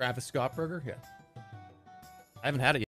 Travis Scott burger? Yeah. I haven't had it yet.